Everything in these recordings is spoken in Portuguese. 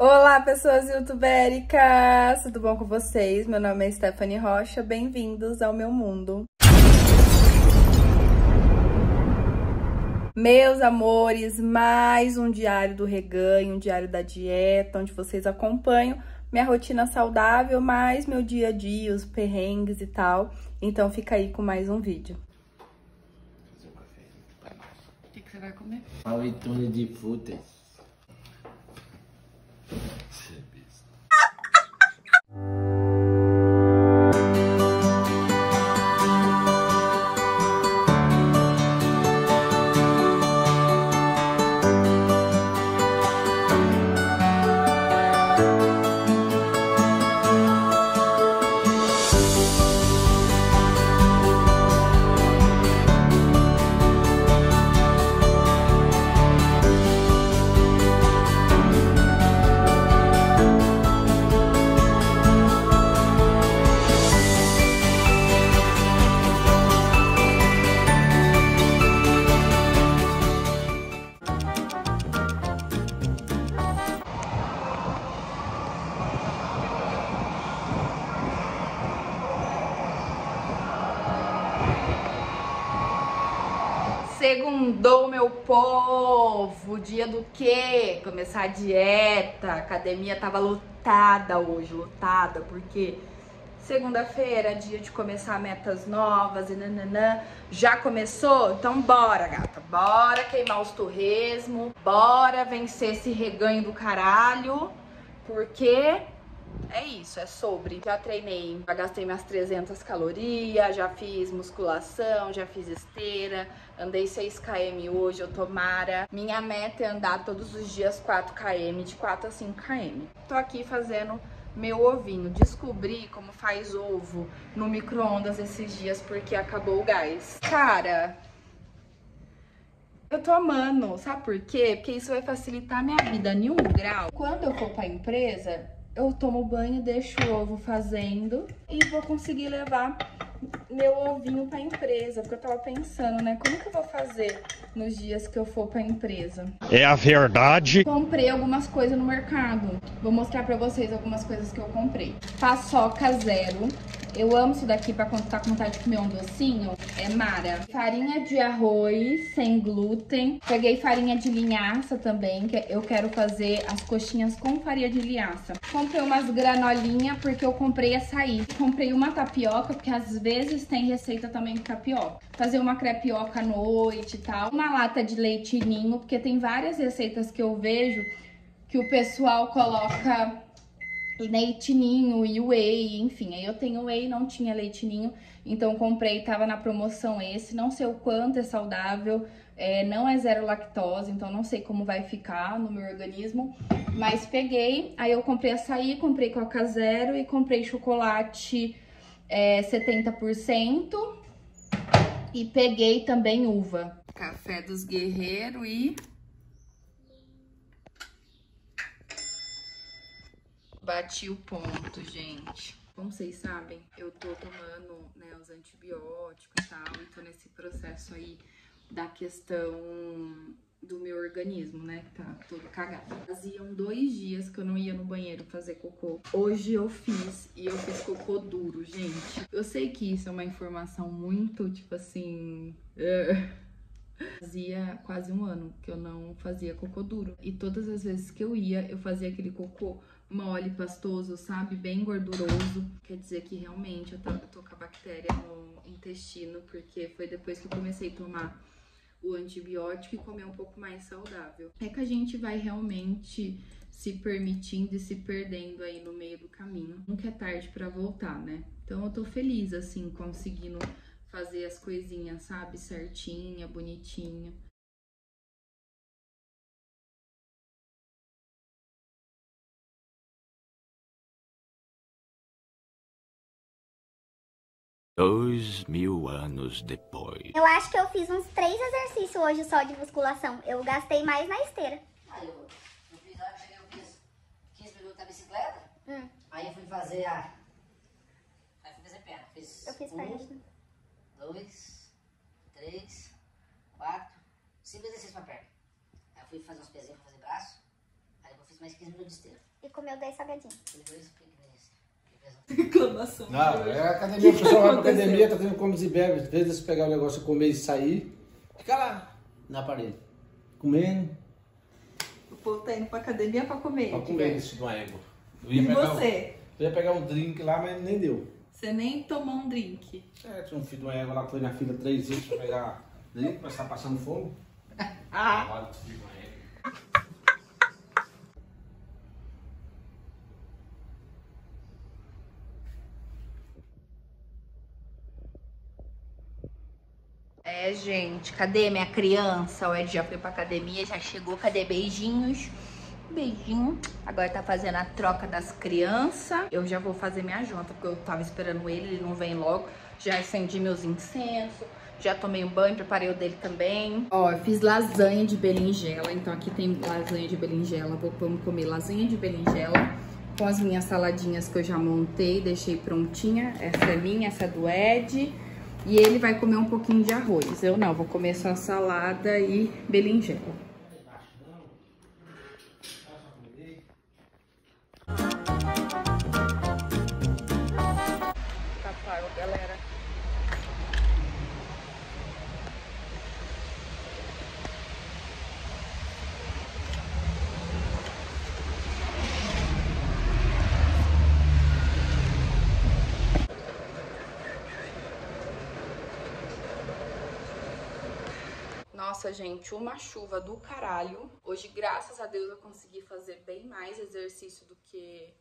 Olá, pessoas youtubéricas! Tudo bom com vocês? Meu nome é Stephanie Rocha, bem-vindos ao meu mundo. Meus amores, mais um diário do reganho, um diário da dieta, onde vocês acompanham minha rotina saudável, mais meu dia a dia, os perrengues e tal. Então fica aí com mais um vídeo. O que, que você vai comer? Paletone de fúteis. Segundou, meu povo! Dia do quê? Começar a dieta. A academia tava lotada hoje, lotada, porque segunda-feira dia de começar metas novas e nananã. Já começou? Então bora, gata. Bora queimar os torresmos. Bora vencer esse reganho do caralho. Porque é isso, é sobre. Já treinei, já gastei minhas 300 calorias, já fiz musculação, já fiz esteira, andei 6 km hoje, eu tomara. Minha meta é andar todos os dias 4 km, de 4 a 5 km. Tô aqui fazendo meu ovinho. Descobri como faz ovo no micro-ondas esses dias porque acabou o gás. Cara, eu tô amando, sabe por quê? Porque isso vai facilitar minha vida em um grau. Quando eu for pra empresa, eu tomo banho, deixo o ovo fazendo e vou conseguir levar meu ovinho pra empresa. Porque eu tava pensando, né? Como que eu vou fazer nos dias que eu for pra empresa? É a verdade. Comprei algumas coisas no mercado. Vou mostrar pra vocês algumas coisas que eu comprei. Paçoca zero. Eu amo isso daqui pra quando tá com vontade de comer um docinho. É Mara. Farinha de arroz sem glúten. Peguei farinha de linhaça também, que eu quero fazer as coxinhas com farinha de linhaça. Comprei umas granolinhas porque eu comprei açaí. Comprei uma tapioca, porque às vezes tem receita também de tapioca. Fazer uma crepioca à noite e tal. Uma lata de leite ninho, porque tem várias receitas que eu vejo que o pessoal coloca leite ninho e whey, enfim. Aí eu tenho whey, não tinha leite ninho, então comprei, tava na promoção esse. Não sei o quanto é saudável, é, não é zero lactose, então não sei como vai ficar no meu organismo. Mas peguei, aí eu comprei açaí, comprei coca zero e comprei chocolate é, 70%. E peguei também uva. Café dos guerreiros e Bati o ponto, gente. Como vocês sabem, eu tô tomando né, os antibióticos e tal, e tô nesse processo aí da questão do meu organismo, né, que tá todo cagado. Faziam dois dias que eu não ia no banheiro fazer cocô. Hoje eu fiz, e eu fiz cocô duro, gente. Eu sei que isso é uma informação muito, tipo assim... Fazia quase um ano que eu não fazia cocô duro. E todas as vezes que eu ia, eu fazia aquele cocô mole, pastoso, sabe? Bem gorduroso. Quer dizer que realmente eu eu tô com a bactéria no intestino, porque foi depois que eu comecei a tomar o antibiótico e comer um pouco mais saudável. É que a gente vai realmente se permitindo e se perdendo aí no meio do caminho. Nunca é tarde para voltar, né? Então eu tô feliz, assim, conseguindo fazer as coisinhas, sabe? Certinha, bonitinha. Dois mil anos depois. Eu acho que eu fiz uns três exercícios hoje só de musculação. Eu gastei mais na esteira. Aí eu, eu fiz, eu cheguei, eu fiz 15 minutos na bicicleta, Hum, aí eu fui fazer a. Aí fui fazer perna. Fiz eu fiz um, perna. dois, três, quatro, cinco exercícios pra perna. Aí eu fui fazer uns pezinhos pra fazer braço, aí eu fiz mais 15 minutos de esteira. E comeu dois salgadinhos. Depois, o que que é isso? Reclamação. Não, é a academia, o pessoal vai pra academia, tá tendo comes e bebes. Às vezes pegar o negócio, comer e sair, fica lá na parede. Comendo, O povo tá indo pra academia pra comer. pra comer isso de uma égua. E pegar um- você? eu ia pegar um drink lá, mas nem deu. Você nem tomou um drink. É, tinha um filho de uma égua lá, foi na fila três vezes pra pegar drink, mas tá passando fome. Ah, Agora, filho de uma égua. É, gente, cadê minha criança? O Ed já foi pra academia, já chegou, cadê beijinhos? Beijinho. Agora tá fazendo a troca das crianças. Eu já vou fazer minha janta, porque eu tava esperando ele, ele não vem logo. Já acendi meus incensos, já tomei um banho, preparei o dele também. Ó, eu fiz lasanha de berinjela, então aqui tem lasanha de berinjela. Vou, vamos comer lasanha de berinjela com as minhas saladinhas que eu já montei, deixei prontinha. Essa é minha, essa é do Ed. E ele vai comer um pouquinho de arroz. Eu não, vou comer só salada e berinjela. Nossa, gente, uma chuva do caralho. Hoje, graças a Deus, eu consegui fazer bem mais exercício do que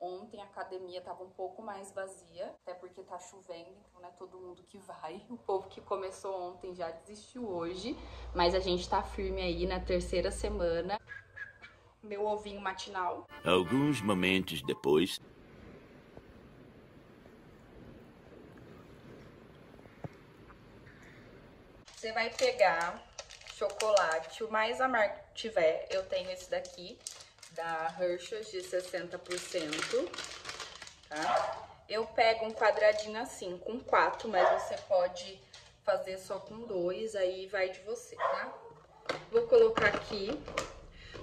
ontem. A academia tava um pouco mais vazia, até porque tá chovendo, então não é todo mundo que vai. O povo que começou ontem já desistiu hoje, mas a gente tá firme aí na terceira semana. Meu ovinho matinal. Alguns momentos depois. Você vai pegar chocolate, o mais amargo que tiver. Eu tenho esse daqui, da Hershey's, de 60%, tá? Eu pego um quadradinho assim, com quatro, mas você pode fazer só com dois, aí vai de você, tá? Vou colocar aqui,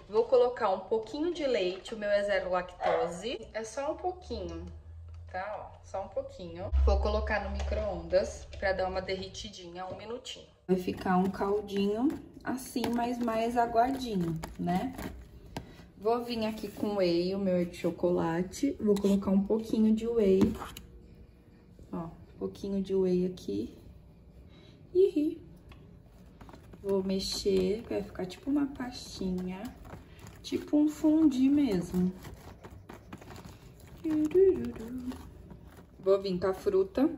vou colocar um pouquinho de leite, o meu é zero lactose, é só um pouquinho, tá? Ó, só um pouquinho. Vou colocar no micro-ondas pra dar uma derretidinha, um minutinho. Vai ficar um caldinho assim, mas mais aguadinho, né? Vou vir aqui com whey, o meu de chocolate. Vou colocar um pouquinho de whey. Ó, um pouquinho de whey aqui. Ih, Vou mexer, vai ficar tipo uma pastinha. Tipo um fundi mesmo. Vou vir com a fruta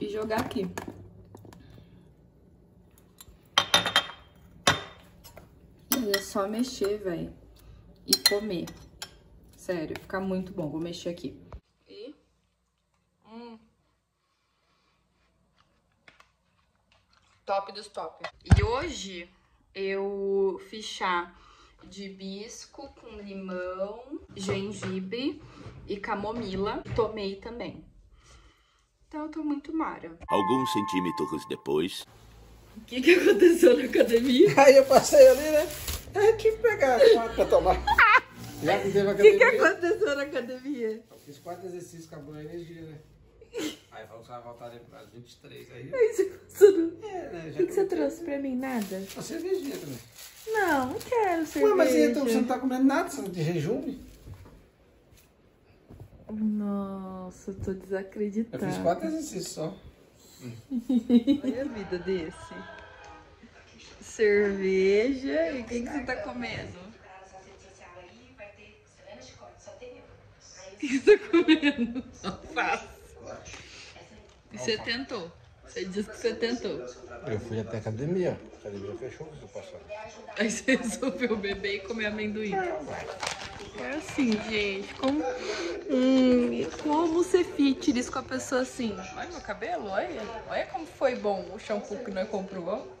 e jogar aqui. E é só mexer, velho. E comer. Sério, fica muito bom. Vou mexer aqui. E... Hum. Top dos top. E hoje eu fiz chá de hibisco com limão, gengibre e camomila. Tomei também. Então eu tô muito mara. Alguns centímetros depois. O que, que aconteceu na academia? Aí eu passei ali, né? Aí tive que pegar quatro pra tomar. Já que teve O que, que academia. aconteceu na academia? Fiz quatro exercícios, acabou a energia, né? Aí falou que você vai voltar depois às 23 aí. Você não- É, né? O que, que você trouxe pra mim? Nada? Uma cervejinha também. Não, não quero cerveja. Ué, mas então você não tá comendo nada, você não de jejum? Nossa, eu tô Eu desacreditada. fiz quatro exercícios só. Olha a vida desse. Cerveja. E o que, que você tá comendo? O que você tá comendo? Alface. E você tentou? Você disse que você tentou. Eu fui até a academia. A academia fechou no passado. Aí você resolveu beber e comer amendoim. É assim, gente. Como, hum, como ser fitness com a pessoa assim? Olha meu cabelo, olha. Olha como foi bom o shampoo que nós comprou.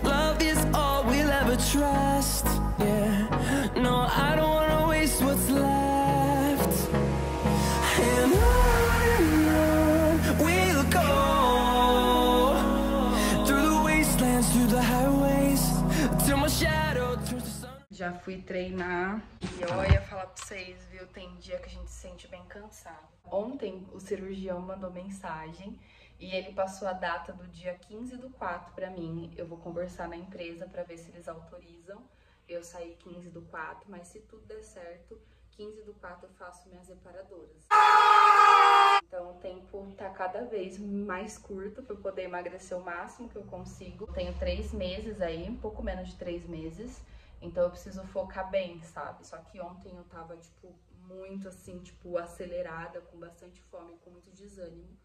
Já fui treinar e eu ia falar pra vocês, viu? Tem dia que a gente se sente bem cansado. Ontem o cirurgião mandou mensagem e ele passou a data do dia 15 do 4 pra mim. Eu vou conversar na empresa pra ver se eles autorizam. Eu saí 15 do 4, mas se tudo der certo, 15 do 4 eu faço minhas reparadoras. Então o tempo tá cada vez mais curto para eu poder emagrecer o máximo que eu consigo. Tenho três meses aí, um pouco menos de três meses. Então eu preciso focar bem, sabe? Só que ontem eu tava, tipo, muito assim, tipo, acelerada, com bastante fome, com muito desânimo.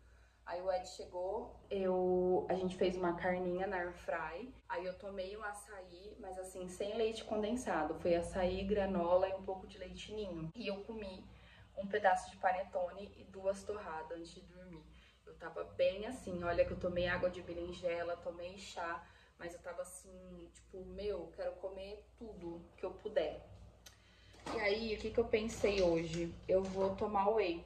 Aí o Ed chegou, eu, a gente fez uma carninha na air fry. Aí eu tomei um açaí, mas assim, sem leite condensado. Foi açaí, granola e um pouco de leite ninho. E eu comi um pedaço de panetone e duas torradas antes de dormir. Eu tava bem assim, olha que eu tomei água de berinjela, tomei chá, mas eu tava assim, tipo, meu, quero comer tudo que eu puder. E aí, o que que eu pensei hoje? Eu vou tomar whey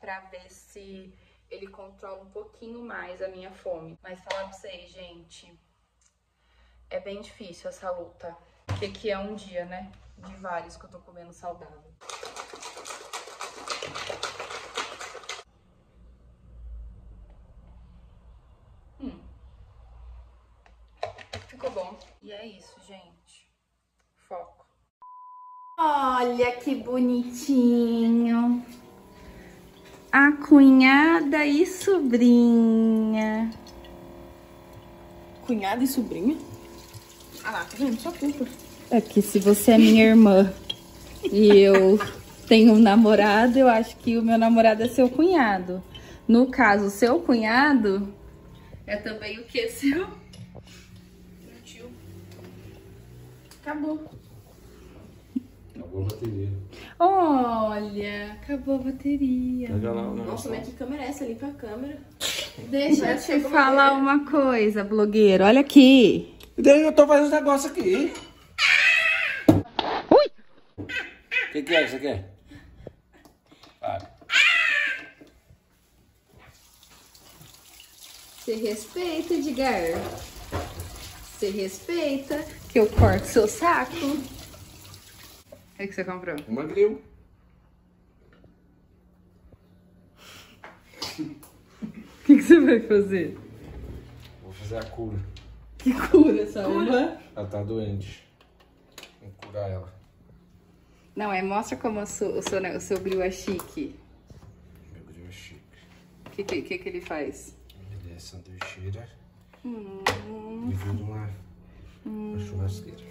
pra ver se ele controla um pouquinho mais a minha fome. Mas falar pra vocês, gente, é bem difícil essa luta. Porque que é um dia, né? De vários que eu tô comendo saudável. Hum. Ficou bom. E é isso, gente. Foco. Olha que bonitinho. A cunhada e sobrinha. Cunhada e sobrinha? Ah lá, tá vendo? Só culpa. É que se você é minha irmã e eu tenho um namorado, eu acho que o meu namorado é seu cunhado. No caso, o seu cunhado é também o que seu? Acabou. Acabou a bateria. Olha, acabou a bateria. Pega lá o Nossa, mas que câmera é essa? Limpa a câmera. Deixa eu te falar uma coisa, blogueiro. Olha aqui. E daí eu tô fazendo esse negócio aqui. Ui! O que, que é que você quer? Para. Você respeita, Edgar. Você respeita que eu corto seu saco. O que que você comprou? Uma grill. O que, que você vai fazer? Vou fazer a cura. Que cura essa irmã? Ela tá doente. Vou curar ela. Não, é mostra como o seu, o seu, o seu grill é chique. Meu grill é chique. O que, que, que, que ele faz? Ele é sanduicheira. E viu de uma, uma churrasqueira.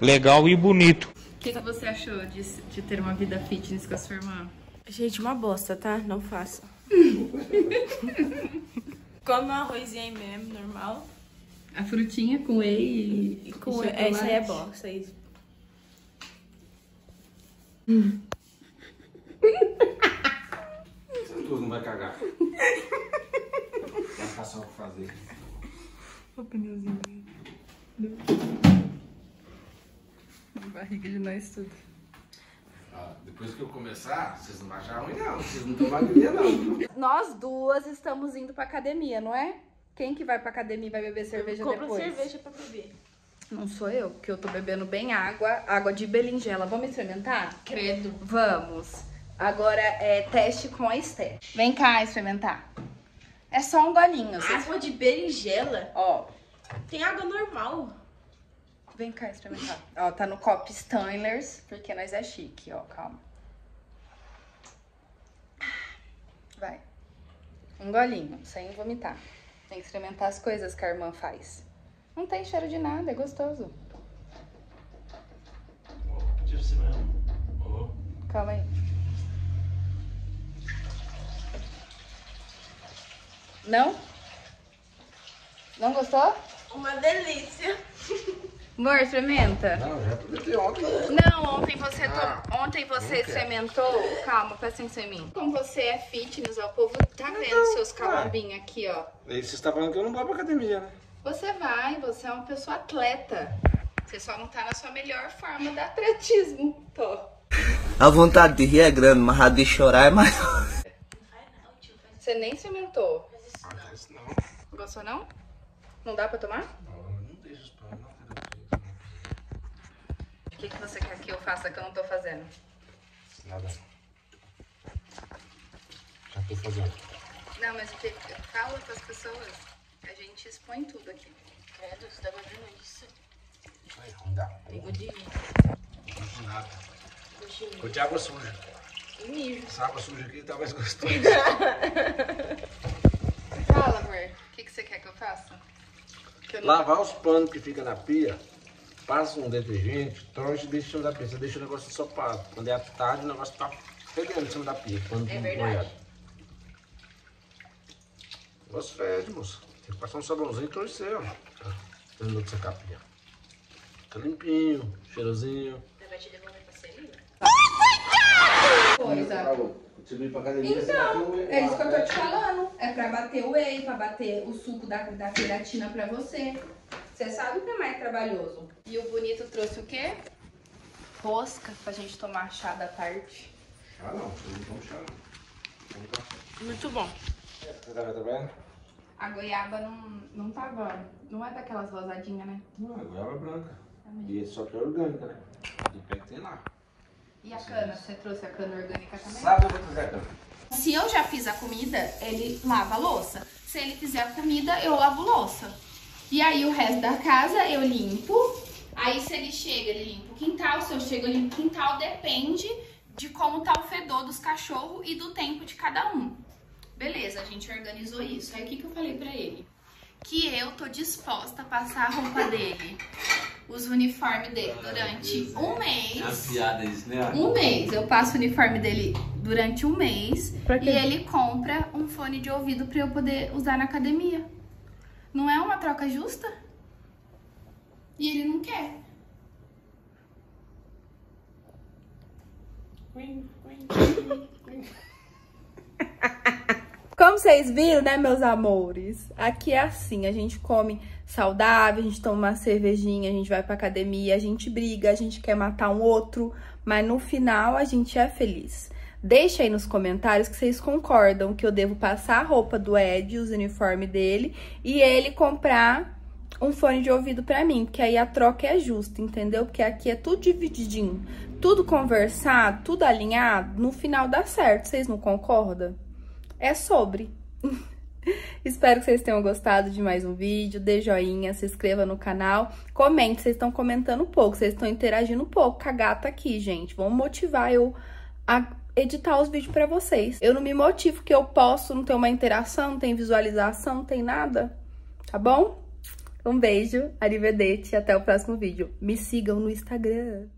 legal e bonito. O que, que você achou de, de ter uma vida fitness com a sua irmã? Gente, uma bosta, tá? Não faça. Come um arrozinho aí mesmo, normal. A frutinha com whey e, Com... e É, isso aí é bosta. Isso. Tu não vai cagar. Vai caçar o que fazer. O pneuzinho. Barriga de nós tudo. Ah, depois que eu começar, vocês não vão achar ruim não. Vocês não estão magrinha não. Nós duas estamos indo pra academia, não é? Quem que vai pra academia e vai beber cerveja Compra depois? cerveja pra beber. Não sou eu, porque eu tô bebendo bem água, água de berinjela. Vamos experimentar? Credo. Vamos. Agora é teste com a Esté. Vem cá experimentar. É só um golinho. Vocês... Água de berinjela? Ó, Tem água normal. vem cá experimentar. Ó, tá no copo Stanlers, porque nós é chique, ó, calma. Vai. Um golinho, sem vomitar. Tem que experimentar as coisas que a irmã faz. Não tem cheiro de nada, é gostoso. Calma aí. Não? Não gostou? Uma delícia. Amor, experimenta. Não, já aproveitei ontem. Não, ontem você, Ah, to- ontem você não experimentou. Calma, presta atenção em mim. Como você é fitness, ó, o povo tá vendo seus calombinhos aqui, ó. E você está falando que eu não vou pra academia, né? Você vai, você é uma pessoa atleta. Você só não tá na sua melhor forma de atletismo. Tô. A vontade de rir é grande, mas a de chorar é mais. Você nem experimentou. Isso não. Gostou não? Não dá pra tomar? Não, não deixa os não. O que, que você quer que eu faça que eu não tô fazendo? Nada. Já tô fazendo. Não, mas o que? Fala pras pessoas. A gente expõe tudo aqui. Credo, você tá gostando disso? Aí, não dá. Tem gordinho. Não de nada. Vou de água suja. E mijo. Essa água suja aqui tá mais gostosa. Amor. O que, que você quer que eu faça? Que eu não- Lavar os panos que fica na pia, passa um detergente, troncha e deixa em cima da pia. Você deixa o negócio ensopado. Quando é à tarde, o negócio tá fedendo em cima da pia. Quando É verdade. O negócio fede, moça. Tem que passar um sabãozinho e torcer, ó. Terminou de secar a pia. Fica limpinho, cheirosinho. Você vai te devolver pra seria? Coisa. Continue pra academia, Então, é isso que eu tô te falando. É pra bater o whey, pra bater o suco da, da queratina pra você. Você sabe que é mais trabalhoso. E o bonito trouxe o quê? Rosca pra gente tomar chá da tarde. Ah, não. Vocês não vão chá, não. Muito bom. Você tá trabalhando? A goiaba não, não tava. Não é daquelas rosadinhas, né? Não, a goiaba é branca. E só que é orgânica, né? De pé que tem lá. E a cana? Você trouxe a cana orgânica também? Sabe o que eu vou trazer, Se eu já fiz a comida, ele lava a louça. Se ele fizer a comida, eu lavo louça. E aí o resto da casa eu limpo. Aí se ele chega, ele limpa o quintal. Se eu chego, eu limpo o quintal. Depende de como tá o fedor dos cachorros e do tempo de cada um. Beleza, a gente organizou isso. Aí o que, que eu falei pra ele? Que eu tô disposta a passar a roupa dele, os uniformes dele durante um mês. piada isso, né? Um mês. Eu passo o uniforme dele durante um mês e ele compra um fone de ouvido pra eu poder usar na academia. Não é uma troca justa? E ele não quer. Vocês viram, né, meus amores? Aqui é assim, a gente come saudável, a gente toma uma cervejinha, a gente vai pra academia, a gente briga, a gente quer matar um outro, mas no final a gente é feliz. Deixa aí nos comentários que vocês concordam que eu devo passar a roupa do Ed, os uniformes dele, e ele comprar um fone de ouvido pra mim, porque aí a troca é justa, entendeu? Porque aqui é tudo divididinho, tudo conversado, tudo alinhado, no final dá certo, vocês não concordam? É sobre. Espero que vocês tenham gostado de mais um vídeo. Dê joinha, se inscreva no canal. Comente, vocês estão comentando pouco, vocês estão interagindo um pouco com a gata aqui, gente. Vamos motivar eu a editar os vídeos pra vocês. Eu não me motivo que eu posso não ter uma interação, não tem visualização, não tem nada. Tá bom? Um beijo, arrivederci, até o próximo vídeo. Me sigam no Instagram.